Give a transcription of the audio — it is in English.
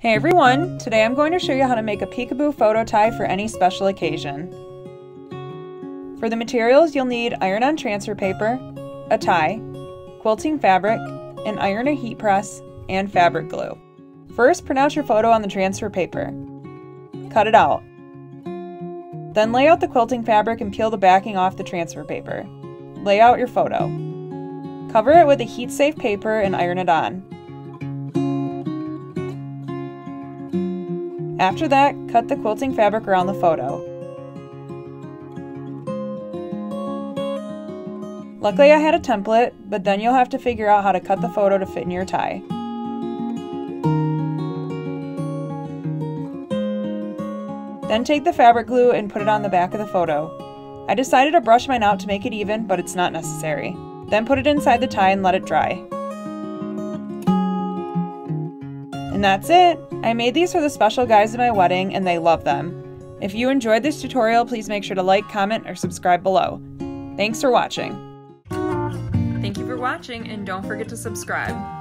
Hey everyone! Today I'm going to show you how to make a peekaboo photo tie for any special occasion. For the materials you'll need iron-on transfer paper, a tie, quilting fabric, an iron or heat press, and fabric glue. First, print out your photo on the transfer paper. Cut it out. Then lay out the quilting fabric and peel the backing off the transfer paper. Lay out your photo. Cover it with a heat-safe paper and iron it on. After that, cut the quilting fabric around the photo. Luckily I had a template, but then you'll have to figure out how to cut the photo to fit in your tie. Then take the fabric glue and put it on the back of the photo. I decided to brush mine out to make it even, but it's not necessary. Then put it inside the tie and let it dry. And that's it! I made these for the special guys at my wedding and they love them. If you enjoyed this tutorial, please make sure to like, comment, or subscribe below. Thanks for watching. Thank you for watching and don't forget to subscribe.